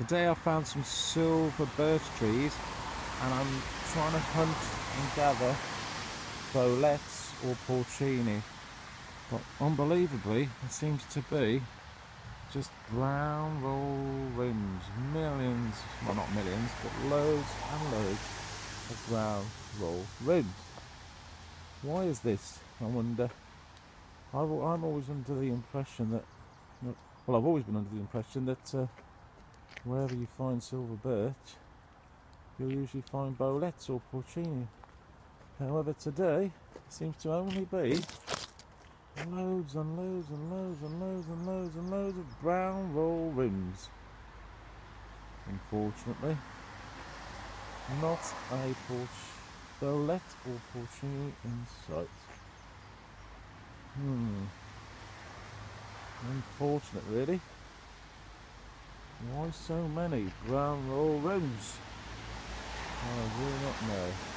Today I found some silver birch trees and I'm trying to hunt and gather boletes or porcini. But unbelievably, it seems to be just brown roll rims. Millions, well not millions, but loads and loads of brown roll rims. Why is this? I wonder. I've, I'm always under the impression that, well I've always been under the impression that uh, wherever you find silver birch, you'll usually find boletes or porcini. However, today seems to only be loads and loads and loads and loads and loads and loads of brown roll rims. Unfortunately, not a porch, bolete or porcini in sight. Hmm. Unfortunate, really. Why so many brown roll rims? I do not know.